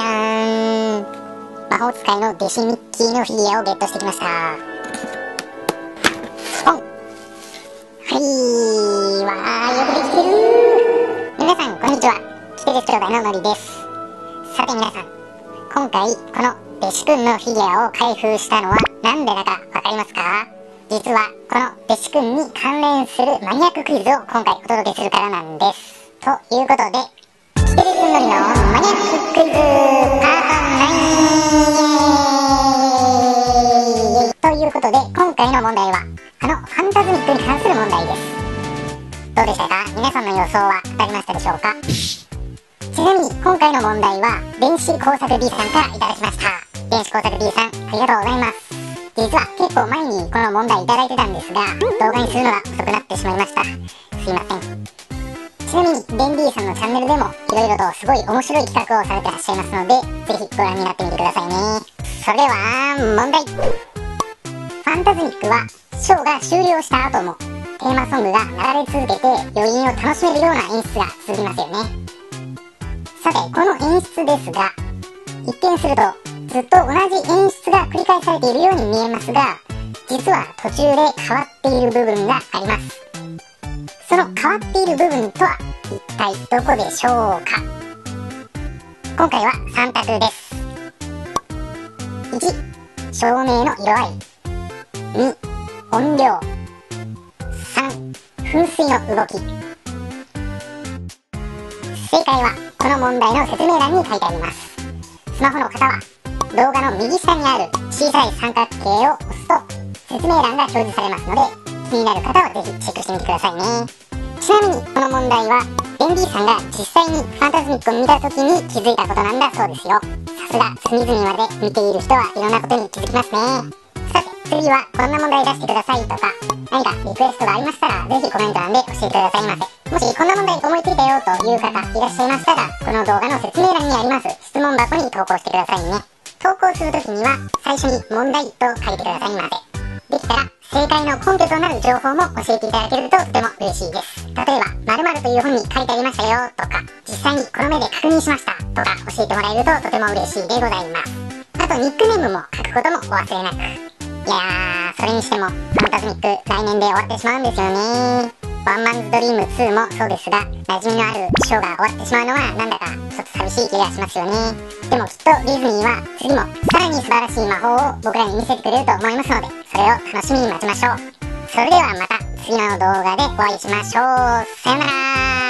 ゃーん。魔法使いの弟子ミッキーのフィギュアをゲットしてきました。ポンはいわーよくできてる。皆さんこんにちは。キテレス兄弟ののりです。さて皆さん今回この弟子くんのフィギュアを開封したのはなんでだかわかりますか？実はこの弟子くんに関連するマニアッククイズを今回お届けするからなんです。ということでことで今回の問題はあのファンタズミックに関する問題です。どうでしたか？皆さんの予想は当たりましたでしょうか？ちなみに今回の問題は電子工作 B さんからいただきました。電子工作 B さんありがとうございます。実は結構前にこの問題いただいてたんですが動画にするのが遅くなってしまいました。すいません。ちなみにデンディさんのチャンネルでもいろいろとすごい面白い企画をされてらっしゃいますのでぜひご覧になってみてくださいね。それでは問題。ファンタズミックはショーが終了した後もテーマソングが流れ続けて余韻を楽しめるような演出が続きますよね。さてこの演出ですが一見するとずっと同じ演出が繰り返されているように見えますが実は途中で変わっている部分があります。その変わっている部分とは一体どこでしょうか？今回は3択です。1照明の色合い。2音量。3噴水の動き。正解はこの問題の説明欄に書いてあります。スマホの方は動画の右下にある小さい三角形を押すと説明欄が表示されますので気になる方はぜひチェックしてみてくださいね。ちなみにこの問題はベンディさんが実際にファンタズミックを見た時に気づいたことなんだそうですよ。さすが隅々まで見ている人はいろんなことに気づきますね。次はこんな問題出してくださいとか何かリクエストがありましたらぜひコメント欄で教えてくださいませもしこんな問題思いついたよという方いらっしゃいましたらこの動画の説明欄にあります質問箱に投稿してくださいね投稿するときには最初に問題と書いてくださいませできたら正解の根拠となる情報も教えていただけるととても嬉しいです例えば〇〇という本に書いてありましたよとか実際にこの目で確認しましたとか教えてもらえるととても嬉しいでございます。あとニックネームも書くこともお忘れなくいやーそれにしてもファンタズミック来年で終わってしまうんですよねワンマンズドリーム2もそうですが馴染みのあるショーが終わってしまうのはなんだかちょっと寂しい気がしますよねでもきっとディズニーは次もさらに素晴らしい魔法を僕らに見せてくれると思いますのでそれを楽しみに待ちましょうそれではまた次の動画でお会いしましょう。さよなら